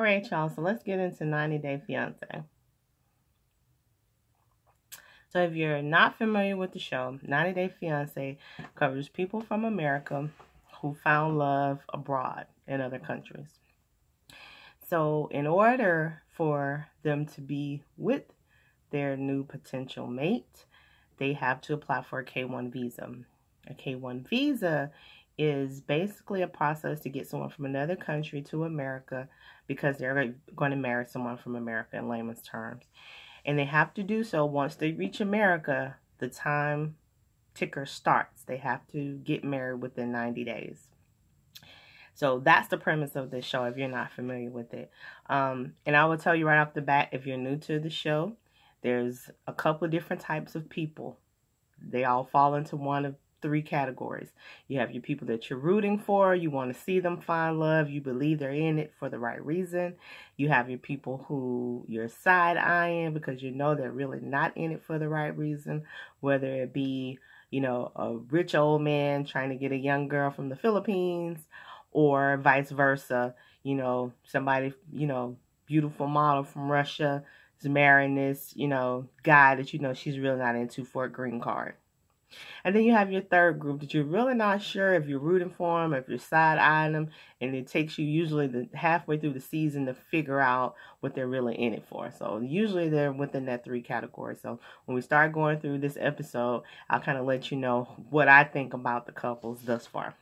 All right, y'all, so let's get into 90 Day Fiance. So if you're not familiar with the show, 90 Day Fiance covers people from America who found love abroad in other countries. So in order for them to be with their new potential mate, they have to apply for a K1 visa. A K1 visa is basically a process to get someone from another country to America because they're going to marry someone from America in layman's terms. And they have to do so once they reach America, the time ticker starts. They have to get married within 90 days. So that's the premise of this show if you're not familiar with it. Um, and I will tell you right off the bat if you're new to the show, there's a couple different types of people. They all fall into one of three categories. You have your people that you're rooting for, you want to see them find love, you believe they're in it for the right reason. You have your people who you're side eyeing because you know they're really not in it for the right reason, whether it be, you know, a rich old man trying to get a young girl from the Philippines or vice versa, you know, somebody, you know, beautiful model from Russia is marrying this, you know, guy that you know she's really not into for a green card. And then you have your third group that you're really not sure if you're rooting for them, if you're side eyeing them, and it takes you usually the halfway through the season to figure out what they're really in it for. So usually they're within that three categories. So when we start going through this episode, I'll kind of let you know what I think about the couples thus far.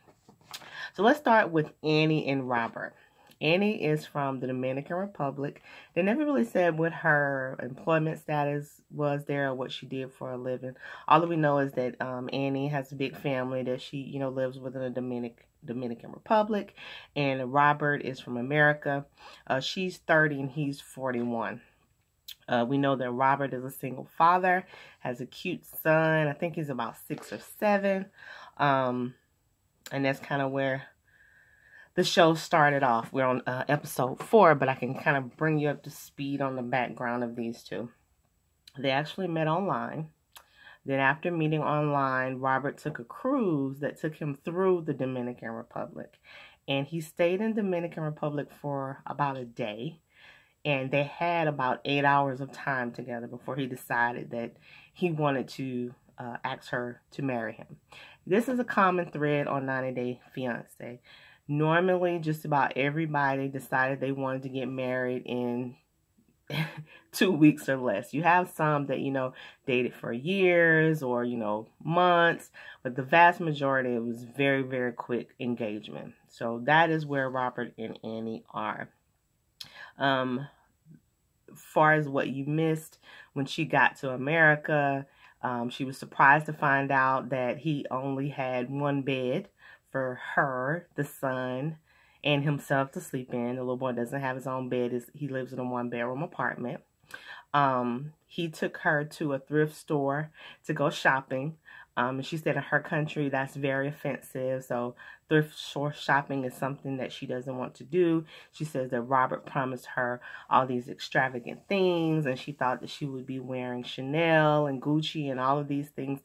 So let's start with Annie and Robert. Annie is from the Dominican Republic. They never really said what her employment status was there or what she did for a living. All that we know is that um, Annie has a big family that she, you know, lives within the Dominic, Dominican Republic. And Robert is from America. Uh, she's 30 and he's 41. Uh, we know that Robert is a single father, has a cute son. I think he's about six or seven. Um, and that's kind of where the show started off. We're on uh, episode four, but I can kind of bring you up to speed on the background of these two. They actually met online. Then, after meeting online, Robert took a cruise that took him through the Dominican Republic. And he stayed in Dominican Republic for about a day. And they had about eight hours of time together before he decided that he wanted to uh, ask her to marry him. This is a common thread on 90 Day Fiance. Normally, just about everybody decided they wanted to get married in two weeks or less. You have some that, you know, dated for years or, you know, months, but the vast majority, it was very, very quick engagement. So that is where Robert and Annie are. Um, far as what you missed when she got to America, um, she was surprised to find out that he only had one bed for her, the son, and himself to sleep in. The little boy doesn't have his own bed. He lives in a one bedroom apartment. Um, he took her to a thrift store to go shopping. Um, she said in her country that's very offensive. So thrift store shopping is something that she doesn't want to do. She says that Robert promised her all these extravagant things and she thought that she would be wearing Chanel and Gucci and all of these things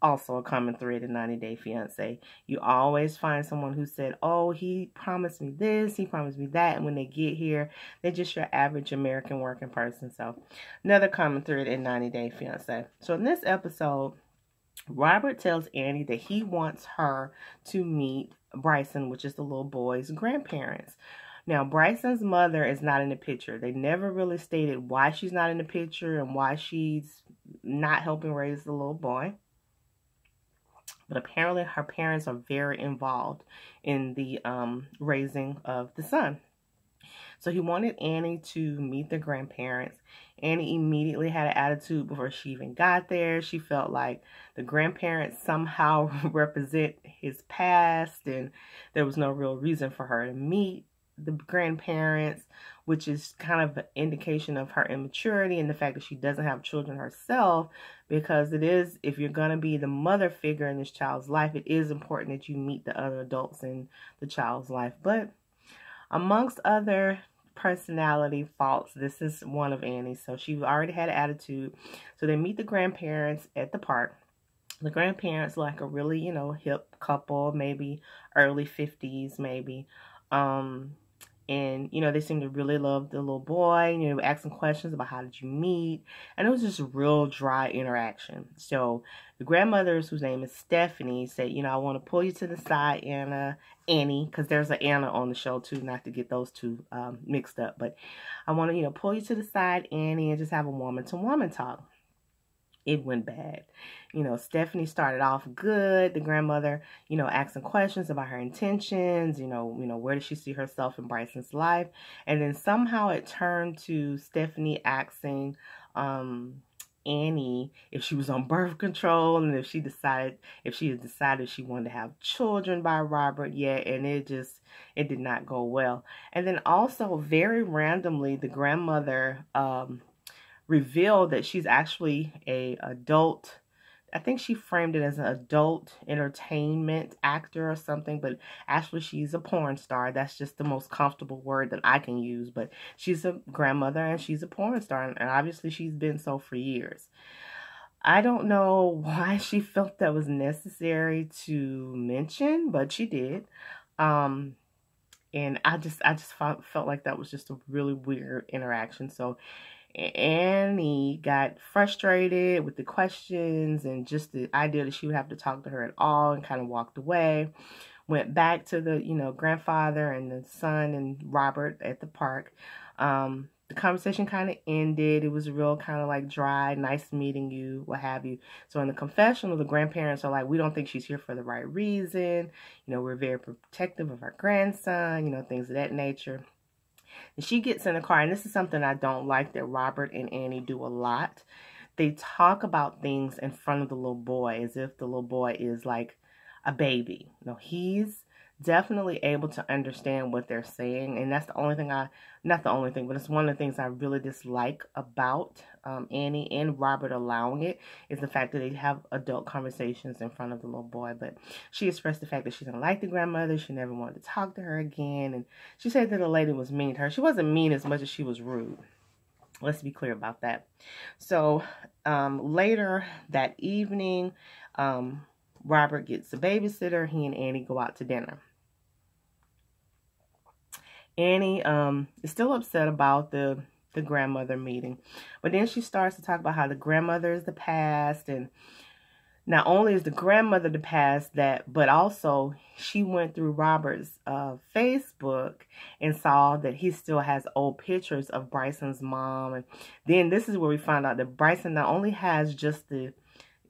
also a common thread in 90 Day Fiance. You always find someone who said, oh, he promised me this, he promised me that. And when they get here, they're just your average American working person. So another common thread in 90 Day Fiance. So in this episode, Robert tells Annie that he wants her to meet Bryson, which is the little boy's grandparents. Now, Bryson's mother is not in the picture. They never really stated why she's not in the picture and why she's not helping raise the little boy but apparently her parents are very involved in the um, raising of the son. So he wanted Annie to meet the grandparents. Annie immediately had an attitude before she even got there. She felt like the grandparents somehow represent his past and there was no real reason for her to meet the grandparents, which is kind of an indication of her immaturity and the fact that she doesn't have children herself. Because it is, if you're going to be the mother figure in this child's life, it is important that you meet the other adults in the child's life. But amongst other personality faults, this is one of Annie's. So she already had an attitude. So they meet the grandparents at the park. The grandparents like a really, you know, hip couple, maybe early 50s, maybe. Um, and you know they seemed to really love the little boy you know asking questions about how did you meet and it was just a real dry interaction. So the grandmothers whose name is stephanie said you know i want to pull you to the side anna annie because there's an anna on the show too not to get those two um, mixed up but i want to you know pull you to the side annie and just have a woman to woman talk it went bad. You know, Stephanie started off good. The grandmother, you know, asking questions about her intentions, you know, you know, where does she see herself in Bryson's life? And then somehow it turned to Stephanie asking um Annie if she was on birth control and if she decided if she had decided she wanted to have children by Robert yet and it just it did not go well. And then also very randomly the grandmother um revealed that she's actually a adult I think she framed it as an adult entertainment actor or something, but actually she's a porn star. That's just the most comfortable word that I can use. But she's a grandmother and she's a porn star, and obviously she's been so for years. I don't know why she felt that was necessary to mention, but she did. Um, and I just I just felt, felt like that was just a really weird interaction. So Annie got frustrated with the questions and just the idea that she would have to talk to her at all and kind of walked away. Went back to the, you know, grandfather and the son and Robert at the park. Um, the conversation kind of ended. It was real kind of like dry, nice meeting you, what have you. So in the confessional, the grandparents are like, we don't think she's here for the right reason. You know, we're very protective of our grandson, you know, things of that nature. And she gets in the car, and this is something I don't like that Robert and Annie do a lot. They talk about things in front of the little boy as if the little boy is like a baby. No, he's definitely able to understand what they're saying. And that's the only thing I, not the only thing, but it's one of the things I really dislike about um, Annie and Robert allowing it is the fact that they have adult conversations in front of the little boy. But she expressed the fact that she didn't like the grandmother. She never wanted to talk to her again. And she said that the lady was mean to her. She wasn't mean as much as she was rude. Let's be clear about that. So um, later that evening, um, Robert gets a babysitter. He and Annie go out to dinner. Annie um, is still upset about the the grandmother meeting. But then she starts to talk about how the grandmother is the past and not only is the grandmother the past that but also she went through Robert's uh, Facebook and saw that he still has old pictures of Bryson's mom and then this is where we find out that Bryson not only has just the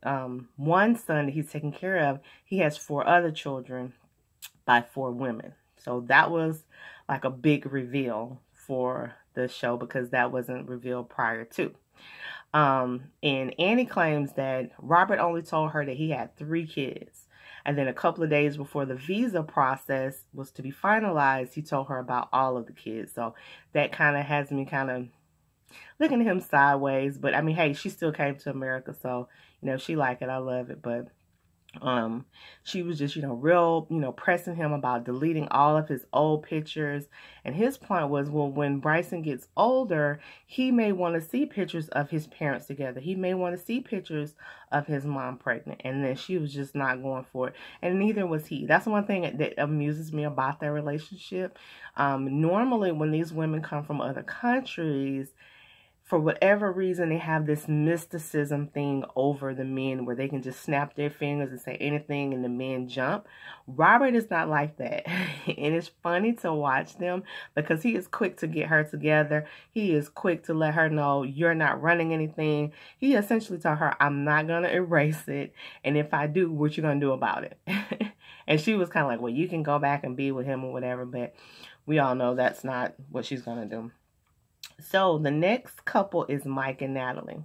um, one son that he's taking care of he has four other children by four women so that was like a big reveal for the show because that wasn't revealed prior to. Um, and Annie claims that Robert only told her that he had three kids. And then a couple of days before the visa process was to be finalized, he told her about all of the kids. So that kind of has me kind of looking at him sideways. But I mean, hey, she still came to America. So, you know, she like it. I love it. But um she was just you know real you know pressing him about deleting all of his old pictures. And his point was well when bryson gets older he may want to see pictures of his parents together. He may want to see pictures of his mom pregnant. And then she was just not going for it. And neither was he. That's one thing that amuses me about their relationship. Um normally when these women come from other countries for whatever reason, they have this mysticism thing over the men where they can just snap their fingers and say anything and the men jump. Robert is not like that. and it's funny to watch them because he is quick to get her together. He is quick to let her know you're not running anything. He essentially told her, I'm not going to erase it. And if I do, what you going to do about it? and she was kind of like, well, you can go back and be with him or whatever. But we all know that's not what she's going to do. So the next couple is Mike and Natalie.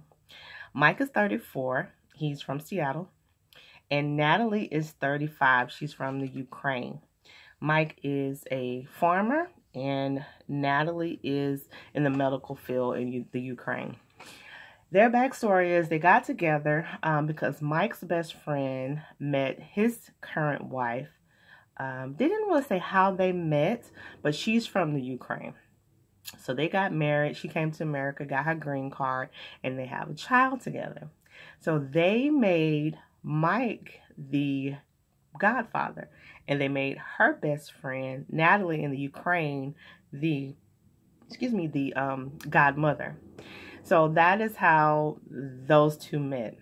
Mike is 34. He's from Seattle. And Natalie is 35. She's from the Ukraine. Mike is a farmer and Natalie is in the medical field in the Ukraine. Their backstory is they got together um, because Mike's best friend met his current wife. Um, they didn't really say how they met, but she's from the Ukraine. So they got married. She came to America, got her green card, and they have a child together. So they made Mike the godfather, and they made her best friend, Natalie, in the Ukraine, the excuse me, the um, godmother. So that is how those two met.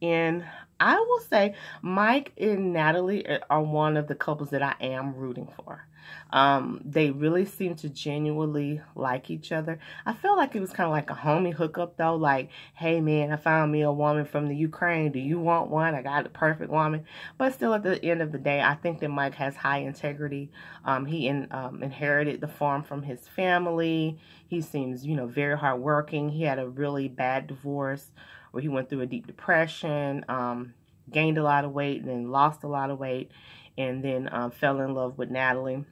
And I will say Mike and Natalie are one of the couples that I am rooting for. Um, they really seem to genuinely like each other. I feel like it was kind of like a homie hookup though. Like, hey man, I found me a woman from the Ukraine. Do you want one? I got the perfect woman. But still, at the end of the day, I think that Mike has high integrity. Um, he in, um, inherited the farm from his family. He seems, you know, very hardworking. He had a really bad divorce where he went through a deep depression, um, gained a lot of weight, and then lost a lot of weight, and then um, fell in love with Natalie.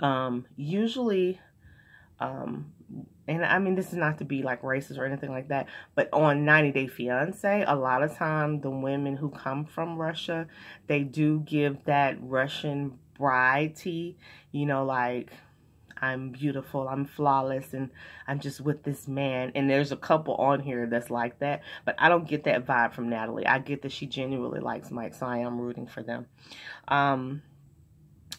Um, usually, um, and I mean, this is not to be like racist or anything like that, but on 90 Day Fiance, a lot of time the women who come from Russia, they do give that Russian bride tea, you know, like I'm beautiful, I'm flawless, and I'm just with this man. And there's a couple on here that's like that, but I don't get that vibe from Natalie. I get that she genuinely likes Mike, so I am rooting for them. Um,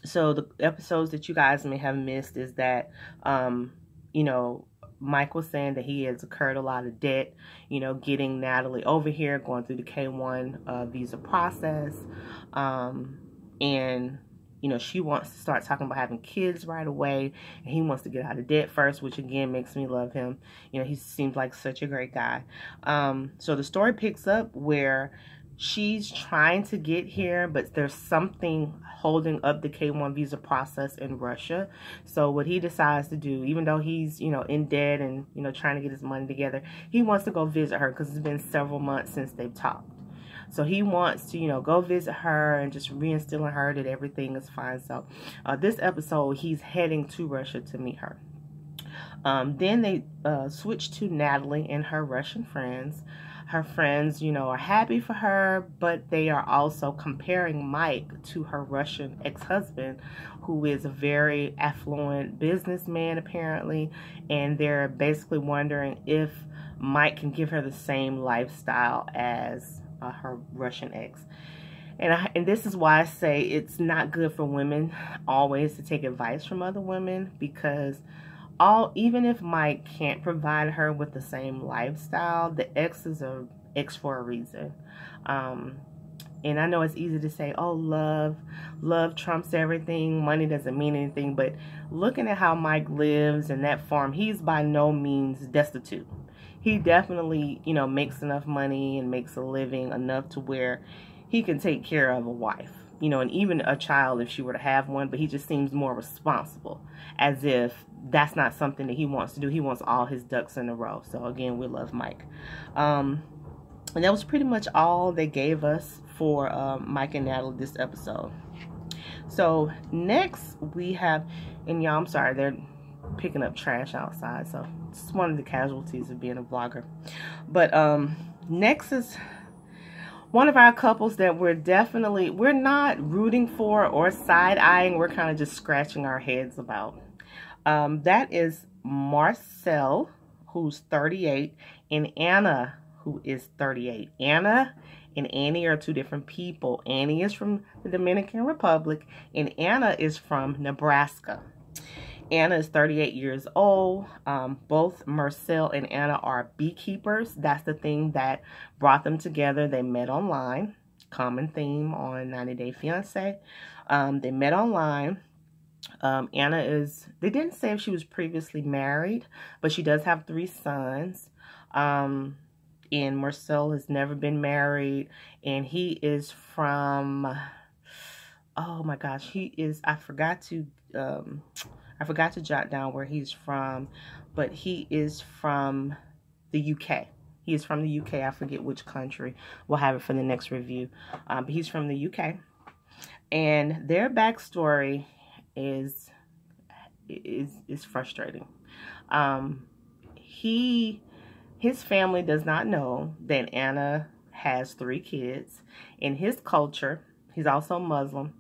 so the episodes that you guys may have missed is that, um, you know, Mike was saying that he has incurred a lot of debt, you know, getting Natalie over here, going through the K1 uh, visa process. Um, and you know, she wants to start talking about having kids right away, and he wants to get out of debt first, which again makes me love him. You know, he seems like such a great guy. Um, so the story picks up where she's trying to get here, but there's something holding up the K1 visa process in Russia. So what he decides to do, even though he's, you know, in debt and, you know, trying to get his money together, he wants to go visit her because it's been several months since they've talked. So he wants to, you know, go visit her and just reinstill in her that everything is fine. So uh, this episode, he's heading to Russia to meet her. Um, then they uh, switch to Natalie and her Russian friends. Her friends, you know, are happy for her, but they are also comparing Mike to her Russian ex-husband, who is a very affluent businessman apparently, and they're basically wondering if Mike can give her the same lifestyle as uh, her Russian ex. And, I, and this is why I say it's not good for women always to take advice from other women because all even if Mike can't provide her with the same lifestyle, the ex is a ex for a reason. Um, and I know it's easy to say, oh, love, love trumps everything. Money doesn't mean anything. But looking at how Mike lives in that farm, he's by no means destitute he definitely, you know, makes enough money and makes a living enough to where he can take care of a wife, you know, and even a child if she were to have one, but he just seems more responsible as if that's not something that he wants to do. He wants all his ducks in a row. So again, we love Mike. Um, and that was pretty much all they gave us for um, Mike and Natalie this episode. So next we have, and y'all, I'm sorry, they're picking up trash outside. So it's one of the casualties of being a vlogger. But um, next is one of our couples that we're definitely, we're not rooting for or side-eyeing. We're kind of just scratching our heads about. Um, that is Marcel, who's 38, and Anna, who is 38. Anna and Annie are two different people. Annie is from the Dominican Republic, and Anna is from Nebraska. Anna is 38 years old. Um, both Marcel and Anna are beekeepers. That's the thing that brought them together. They met online. Common theme on 90 Day Fiancé. Um, they met online. Um, Anna is, they didn't say if she was previously married, but she does have three sons. Um, and Marcel has never been married. And he is from, oh my gosh, he is, I forgot to, um, I forgot to jot down where he's from, but he is from the UK. He is from the UK. I forget which country. We'll have it for the next review. Um, but he's from the UK. And their backstory is is is frustrating. Um, he his family does not know that Anna has three kids. In his culture, he's also Muslim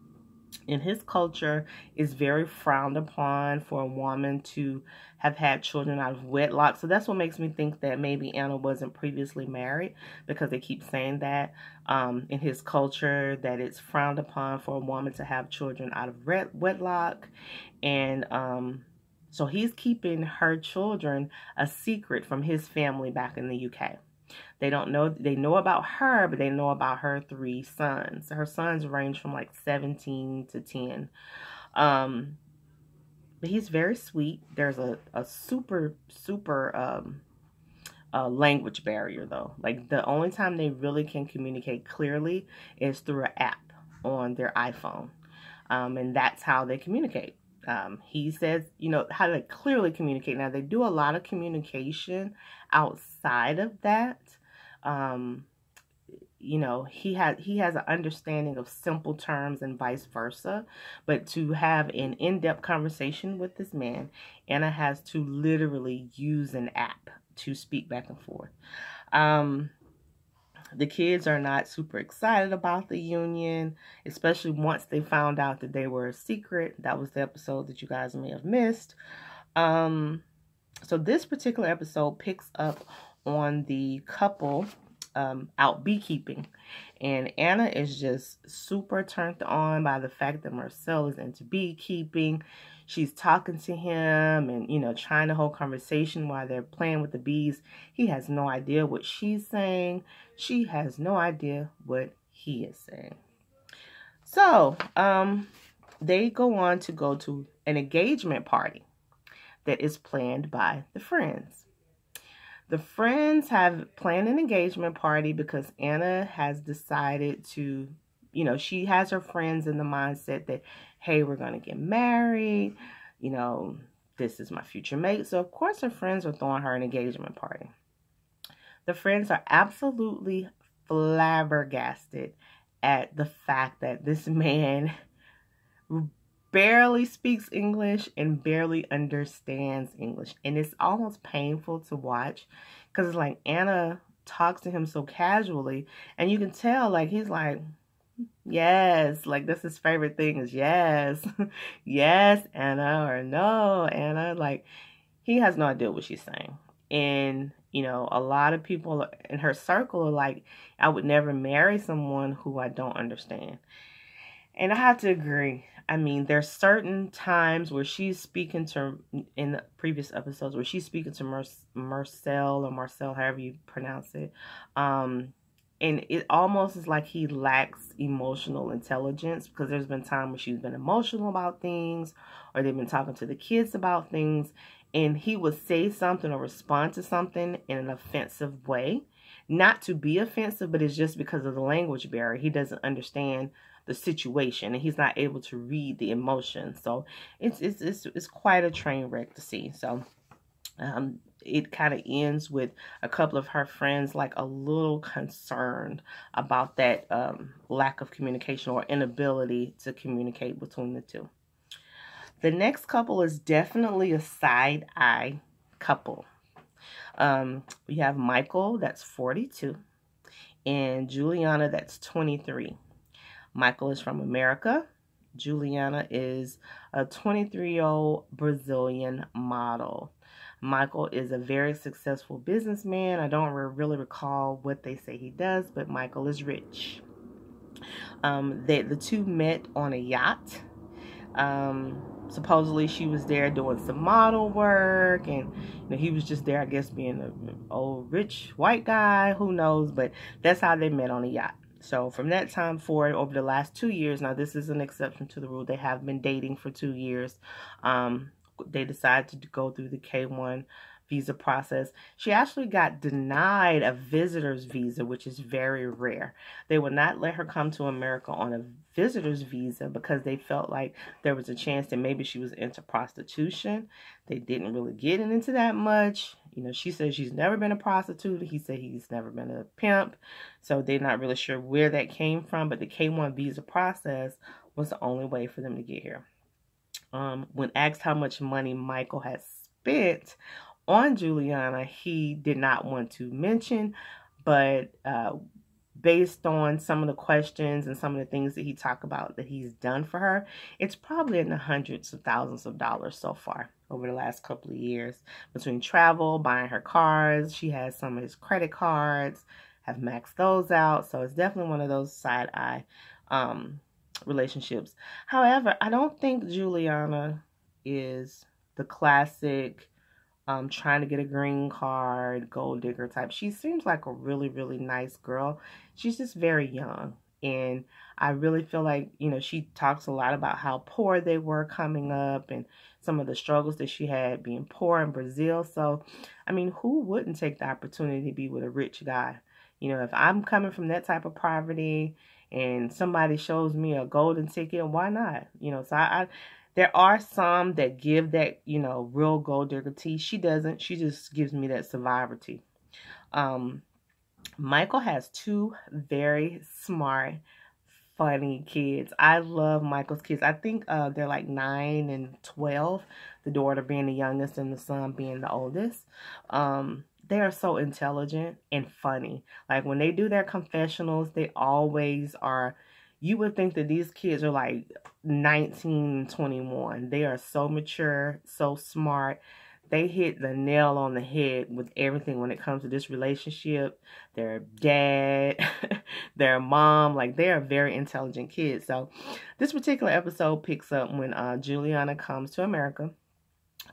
in his culture is very frowned upon for a woman to have had children out of wedlock. So that's what makes me think that maybe Anna wasn't previously married because they keep saying that um, in his culture that it's frowned upon for a woman to have children out of red, wedlock. And um, So he's keeping her children a secret from his family back in the UK. They don't know, they know about her, but they know about her three sons. Her sons range from like 17 to 10. Um, but he's very sweet. There's a, a super, super um, uh, language barrier though. Like the only time they really can communicate clearly is through an app on their iPhone. Um, and that's how they communicate. Um, he says, you know, how to clearly communicate. Now, they do a lot of communication outside of that. Um, you know, he has he has an understanding of simple terms and vice versa. But to have an in-depth conversation with this man, Anna has to literally use an app to speak back and forth. Um, the kids are not super excited about the union, especially once they found out that they were a secret. That was the episode that you guys may have missed. Um, so this particular episode picks up on the couple um, out beekeeping. And Anna is just super turned on by the fact that Marcel is into beekeeping she's talking to him and you know trying to hold conversation while they're playing with the bees. He has no idea what she's saying. She has no idea what he is saying. So um they go on to go to an engagement party that is planned by the friends. The friends have planned an engagement party because Anna has decided to you know, she has her friends in the mindset that, hey, we're going to get married. You know, this is my future mate. So, of course, her friends are throwing her an engagement party. The friends are absolutely flabbergasted at the fact that this man barely speaks English and barely understands English. And it's almost painful to watch because it's like Anna talks to him so casually, and you can tell, like, he's like, Yes, like this is favorite thing is yes, yes, Anna, or no, Anna. Like he has no idea what she's saying. And, you know, a lot of people in her circle are like, I would never marry someone who I don't understand. And I have to agree. I mean, there's certain times where she's speaking to, in the previous episodes, where she's speaking to Mer- Marcel or Marcel, however you pronounce it. Um, and it almost is like he lacks emotional intelligence because there's been time where she's been emotional about things or they've been talking to the kids about things. And he would say something or respond to something in an offensive way. Not to be offensive but it's just because of the language barrier. He doesn't understand the situation and he's not able to read the emotion. So it's it's it's, it's quite a train wreck to see. So um, it kind of ends with a couple of her friends like a little concerned about that um, lack of communication or inability to communicate between the two. The next couple is definitely a side eye couple. Um, we have Michael, that's 42, and Juliana, that's 23. Michael is from America. Juliana is a 23 year old Brazilian model. Michael is a very successful businessman. I don't really recall what they say he does, but Michael is rich. Um, they, the two met on a yacht. Um, supposedly she was there doing some model work and you know, he was just there, I guess, being an old rich white guy. Who knows? But that's how they met on a yacht. So from that time forward, over the last two years, now this is an exception to the rule. They have been dating for two years. Um, they decided to go through the K1 visa process. She actually got denied a visitor's visa, which is very rare. They would not let her come to America on a visitor's visa because they felt like there was a chance that maybe she was into prostitution. They didn't really get into that much. You know, she said she's never been a prostitute. He said he's never been a pimp. So they're not really sure where that came from. But the K1 visa process was the only way for them to get here um, when asked how much money Michael has spent on Juliana, he did not want to mention, but uh, based on some of the questions and some of the things that he talked about that he's done for her, it's probably in the hundreds of thousands of dollars so far over the last couple of years between travel, buying her cars. She has some of his credit cards, have maxed those out. So it's definitely one of those side eye um, relationships. However, I don't think Juliana is the classic um, trying to get a green card, gold digger type. She seems like a really, really nice girl. She's just very young. And I really feel like, you know, she talks a lot about how poor they were coming up and some of the struggles that she had being poor in Brazil. So, I mean, who wouldn't take the opportunity to be with a rich guy? You know, if I'm coming from that type of poverty and somebody shows me a golden ticket, why not? You know, so I, I there are some that give that, you know, real gold digger tea. She doesn't. She just gives me that survivor tea. Um, Michael has two very smart, funny kids. I love Michael's kids. I think uh, they're like 9 and 12. The daughter being the youngest and the son being the oldest. Um, they are so intelligent and funny. Like when they do their confessionals, they always are you would think that these kids are like 19, 21. They are so mature, so smart. They hit the nail on the head with everything when it comes to this relationship. Their dad, their mom, like they are very intelligent kids. So this particular episode picks up when uh, Juliana comes to America.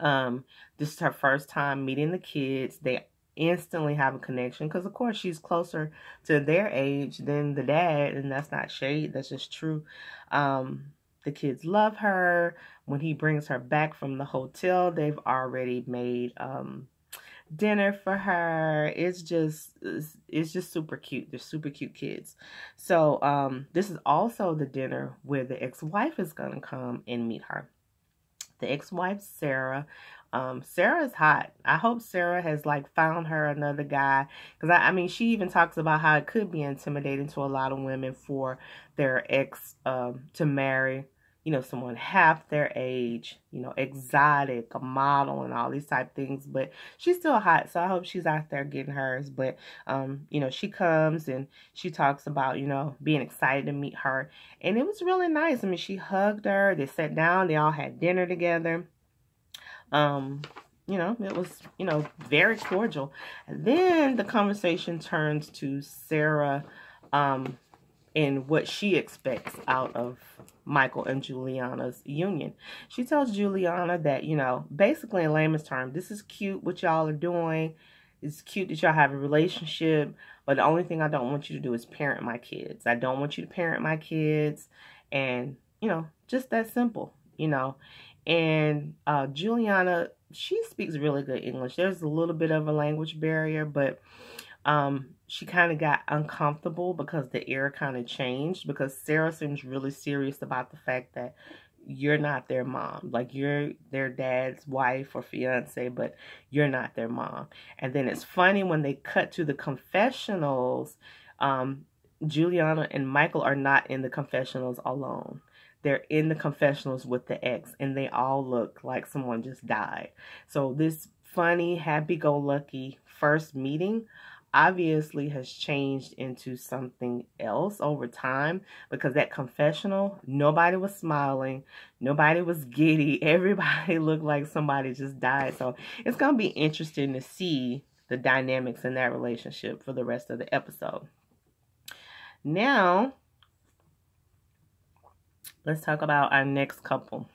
Um, this is her first time meeting the kids. They instantly have a connection because of course she's closer to their age than the dad and that's not shade that's just true. Um, the kids love her. When he brings her back from the hotel they've already made um, dinner for her. It's just it's, just super cute. They're super cute kids. So um, this is also the dinner where the ex-wife is gonna come and meet her. The ex-wife sarah um, Sarah's hot. I hope Sarah has like found her another guy because I, I mean she even talks about how it could be intimidating to a lot of women for their ex um, to marry you know someone half their age you know exotic a model and all these type things but she's still hot so i hope she's out there getting hers but um you know she comes and she talks about you know being excited to meet her and it was really nice i mean she hugged her they sat down they all had dinner together um, you know, it was, you know, very cordial. And then the conversation turns to Sarah um, and what she expects out of Michael and Juliana's union. She tells Juliana that, you know, basically in layman's term, this is cute what y'all are doing. It's cute that y'all have a relationship, but the only thing I don't want you to do is parent my kids. I don't want you to parent my kids. And, you know, just that simple, you know. And uh, Juliana, she speaks really good English. There's a little bit of a language barrier, but um, she kind of got uncomfortable because the air kind of changed because Sarah seems really serious about the fact that you're not their mom. Like you're their dad's wife or fiance, but you're not their mom. And then it's funny when they cut to the confessionals, um, Juliana and Michael are not in the confessionals alone they're in the confessionals with the ex and they all look like someone just died. So this funny, happy-go-lucky first meeting obviously has changed into something else over time because that confessional, nobody was smiling, nobody was giddy, everybody looked like somebody just died. So it's going to be interesting to see the dynamics in that relationship for the rest of the episode. Now, let's talk about our next couple.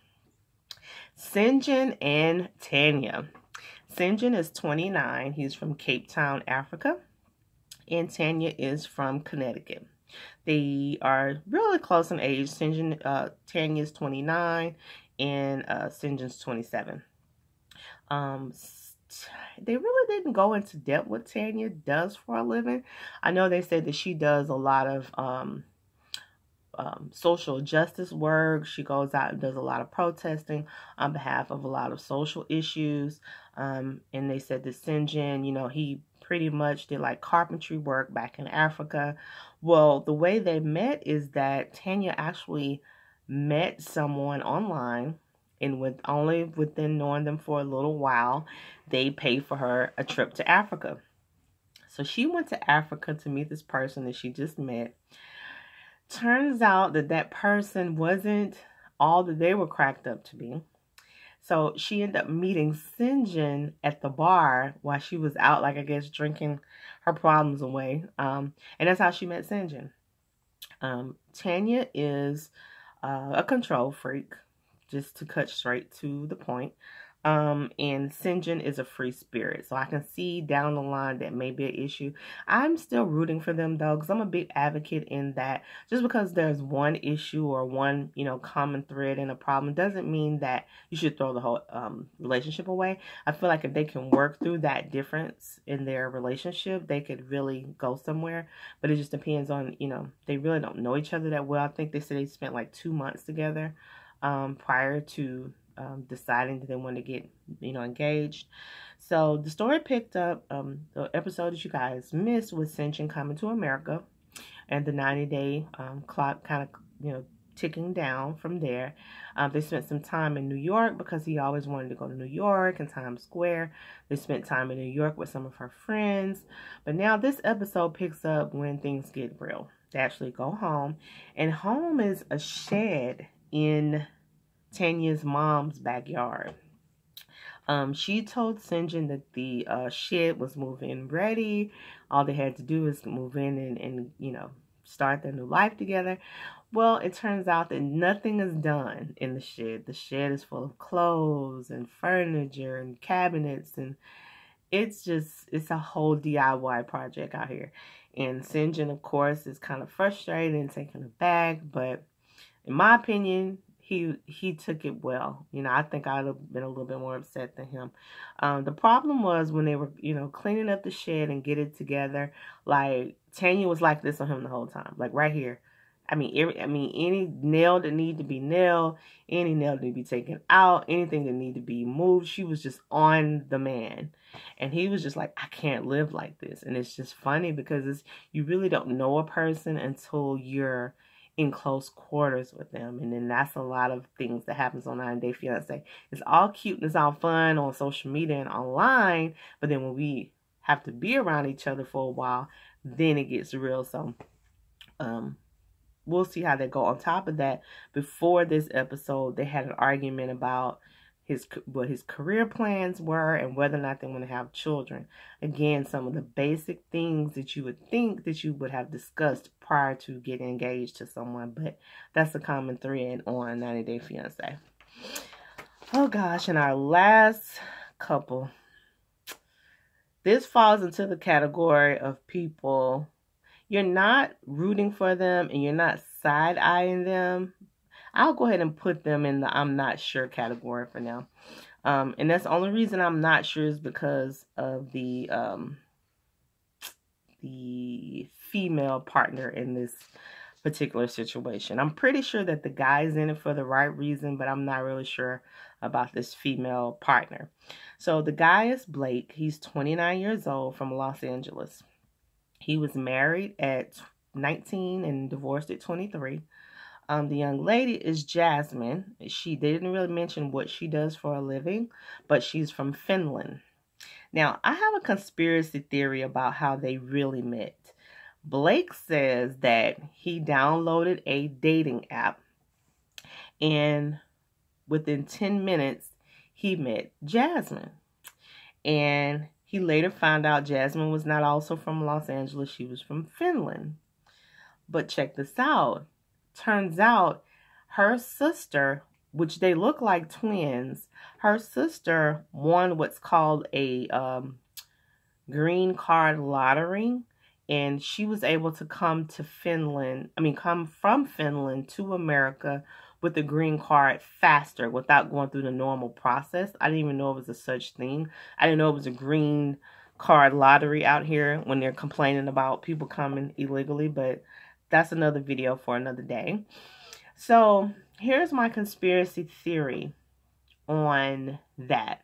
Syngin and Tanya. Syngin is 29. He's from Cape Town, Africa. And Tanya is from Connecticut. They are really close in age. Syngin, uh, Tanya is 29 and uh, Syngin's 27. Um, they really didn't go into depth what Tanya does for a living. I know they said that she does a lot of um, um, social justice work. She goes out and does a lot of protesting on behalf of a lot of social issues. Um, and they said that Syngin, you know, he pretty much did like carpentry work back in Africa. Well, the way they met is that Tanya actually met someone online and with only within knowing them for a little while, they paid for her a trip to Africa. So she went to Africa to meet this person that she just met turns out that that person wasn't all that they were cracked up to be. So she ended up meeting Syngin at the bar while she was out, like I guess, drinking her problems away. Um, and that's how she met Syngin. Um, Tanya is uh, a control freak, just to cut straight to the point. Um, and Syngin is a free spirit. So I can see down the line that may be an issue. I'm still rooting for them though, because I'm a big advocate in that just because there's one issue or one, you know, common thread in a problem doesn't mean that you should throw the whole um, relationship away. I feel like if they can work through that difference in their relationship, they could really go somewhere. But it just depends on, you know, they really don't know each other that well. I think they said they spent like two months together um, prior to um, deciding that they want to get, you know, engaged. So the story picked up um, the episode that you guys missed was Syngin coming to America and the 90 day um, clock kind of, you know, ticking down from there. Um, they spent some time in New York because he always wanted to go to New York and Times Square. They spent time in New York with some of her friends. But now this episode picks up when things get real. They actually go home. And home is a shed in Tanya's mom's backyard. Um, she told Syngin that the uh, shed was move-in ready. All they had to do is move in and, and, you know, start their new life together. Well, it turns out that nothing is done in the shed. The shed is full of clothes and furniture and cabinets and it's just, it's a whole DIY project out here. And Syngin, of course, is kind of frustrated and taken aback, but in my opinion, he he took it well. You know, I think I'd have been a little bit more upset than him. Um, the problem was when they were, you know, cleaning up the shed and get it together. Like Tanya was like this on him the whole time, like right here. I mean, every, I mean, any nail that need to be nailed, any nail that need to be taken out, anything that need to be moved, she was just on the man, and he was just like, I can't live like this, and it's just funny because it's you really don't know a person until you're in close quarters with them. And then that's a lot of things that happens on 90 Day Fiance. It's all cute and it's all fun on social media and online. But then when we have to be around each other for a while, then it gets real. So um, we'll see how they go. On top of that, before this episode, they had an argument about his what his career plans were and whether or not they want to have children. Again, some of the basic things that you would think that you would have discussed prior to getting engaged to someone, but that's a common thread on 90 Day Fiance. Oh gosh, and our last couple. This falls into the category of people you're not rooting for them and you're not side eyeing them I'll go ahead and put them in the I'm not sure category for now. Um, and that's the only reason I'm not sure is because of the um, the female partner in this particular situation. I'm pretty sure that the guy's in it for the right reason, but I'm not really sure about this female partner. So the guy is Blake. He's 29 years old from Los Angeles. He was married at 19 and divorced at 23. Um, the young lady is Jasmine. She they didn't really mention what she does for a living, but she's from Finland. Now, I have a conspiracy theory about how they really met. Blake says that he downloaded a dating app and within 10 minutes he met Jasmine. And he later found out Jasmine was not also from Los Angeles, she was from Finland. But check this out turns out her sister, which they look like twins, her sister won what's called a um, green card lottery. And she was able to come to Finland, I mean, come from Finland to America with a green card faster without going through the normal process. I didn't even know it was a such thing. I didn't know it was a green card lottery out here when they're complaining about people coming illegally, but that's another video for another day. So here's my conspiracy theory on that.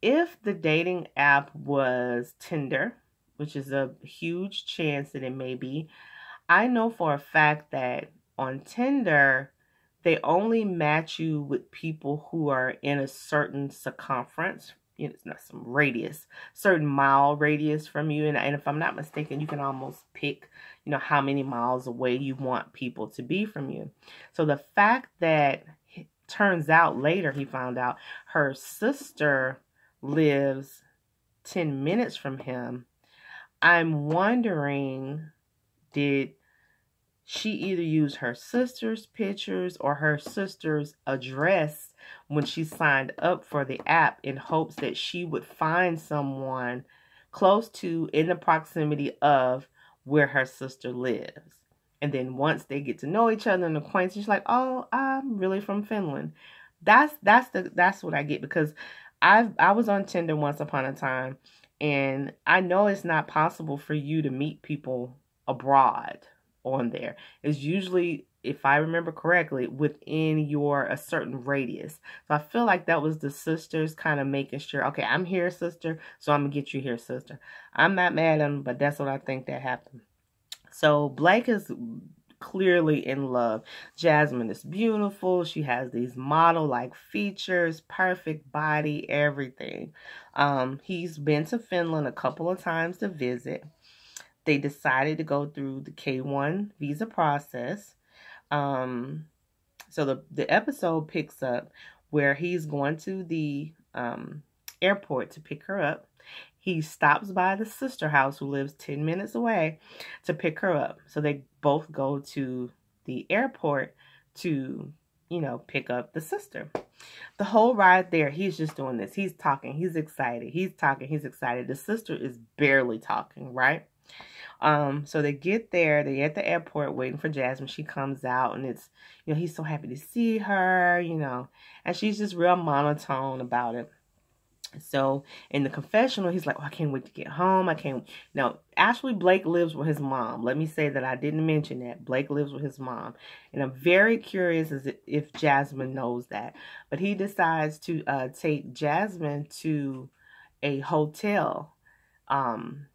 If the dating app was Tinder, which is a huge chance that it may be, I know for a fact that on Tinder, they only match you with people who are in a certain circumference it's not some radius, certain mile radius from you. And, and if I'm not mistaken, you can almost pick, you know, how many miles away you want people to be from you. So the fact that turns out later he found out her sister lives 10 minutes from him, I'm wondering did she either used her sister's pictures or her sister's address when she signed up for the app in hopes that she would find someone close to in the proximity of where her sister lives. And then once they get to know each other and acquaint, she's like, "Oh, I'm really from Finland." That's that's the that's what I get because I I was on Tinder once upon a time, and I know it's not possible for you to meet people abroad on there. It's usually if I remember correctly, within your a certain radius. So I feel like that was the sisters kind of making sure, okay, I'm here, sister, so I'm gonna get you here, sister. I'm not mad at them, but that's what I think that happened. So Blake is clearly in love. Jasmine is beautiful. She has these model-like features, perfect body, everything. Um, he's been to Finland a couple of times to visit they decided to go through the K1 visa process. Um, so the, the episode picks up where he's going to the um, airport to pick her up. He stops by the sister house who lives 10 minutes away to pick her up. So they both go to the airport to, you know, pick up the sister. The whole ride there, he's just doing this. He's talking. He's excited. He's talking. He's excited. The sister is barely talking, right? Um, so they get there, They're at the airport waiting for Jasmine. She comes out and it's, you know, he's so happy to see her, you know, and she's just real monotone about it. So in the confessional, he's like, oh, I can't wait to get home. I can't. Now, actually, Blake lives with his mom. Let me say that I didn't mention that. Blake lives with his mom. And I'm very curious as if Jasmine knows that. But he decides to uh, take Jasmine to a hotel um,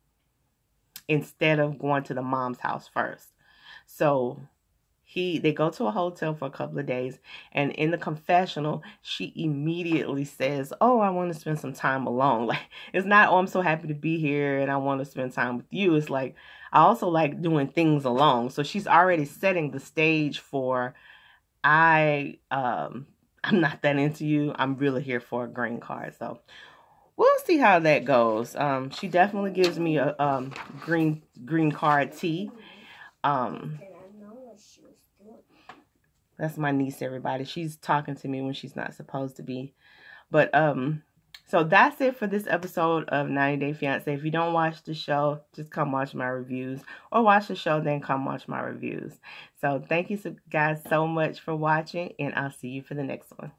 instead of going to the mom's house first. So he they go to a hotel for a couple of days and in the confessional she immediately says oh i want to spend some time alone. Like it's not oh i'm so happy to be here and i want to spend time with you. It's like i also like doing things alone. So she's already setting the stage for i um i'm not that into you. I'm really here for a green card. So we'll see how that goes. Um, she definitely gives me a um, green green card tea. Um, that's my niece, everybody. She's talking to me when she's not supposed to be. But um, so that's it for this episode of 90 Day Fiance. If you don't watch the show, just come watch my reviews. Or watch the show, then come watch my reviews. So thank you guys so much for watching, and I'll see you for the next one.